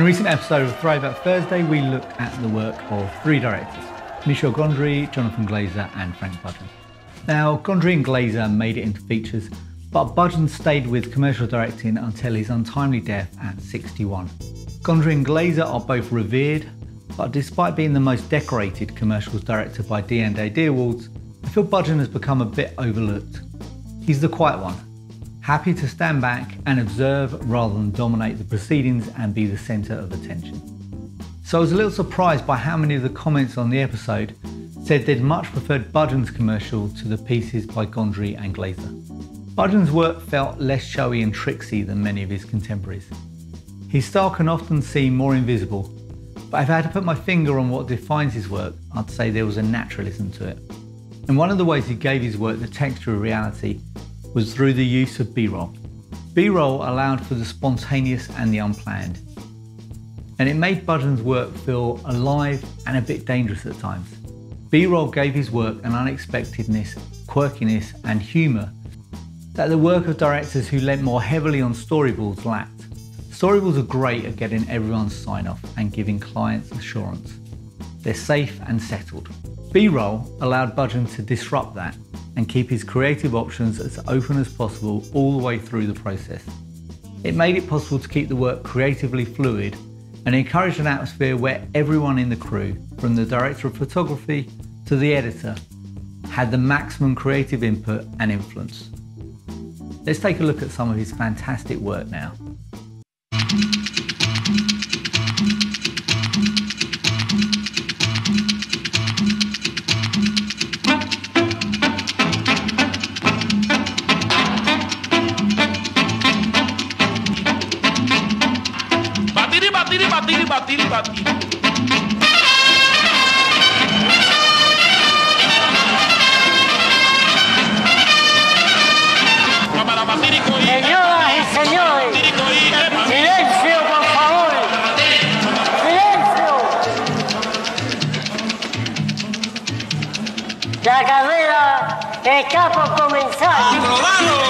In a recent episode of Throwback Thursday, we looked at the work of three directors Michel Gondry, Jonathan Glazer, and Frank Budgen. Now, Gondry and Glazer made it into features, but Budgen stayed with commercial directing until his untimely death at 61. Gondry and Glazer are both revered, but despite being the most decorated commercials director by D&AD Awards, I feel Budgen has become a bit overlooked. He's the quiet one, happy to stand back and observe rather than dominate the proceedings and be the centre of attention. So I was a little surprised by how many of the comments on the episode said they'd much preferred Budgen's commercial to the pieces by Gondry and Glazer. Budgen's work felt less showy and tricksy than many of his contemporaries. His style can often seem more invisible, but if I had to put my finger on what defines his work, I'd say there was a naturalism to it. And one of the ways he gave his work the texture of reality was through the use of B-roll. B-roll allowed for the spontaneous and the unplanned. And it made Budgen's work feel alive and a bit dangerous at times. B-roll gave his work an unexpectedness, quirkiness and humour that the work of directors who lent more heavily on storyboards lacked. Storyboards are great at getting everyone's sign off and giving clients assurance. They're safe and settled. B-roll allowed Budgen to disrupt that and keep his creative options as open as possible all the way through the process. It made it possible to keep the work creatively fluid and encouraged an atmosphere where everyone in the crew, from the director of photography to the editor, had the maximum creative input and influence. Let's take a look at some of his fantastic work now. Señoras y señores, silencio por favor, silencio. La carrera está por comenzar.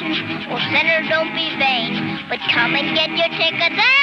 Well, sinner, don't be vain, but come and get your ticket there.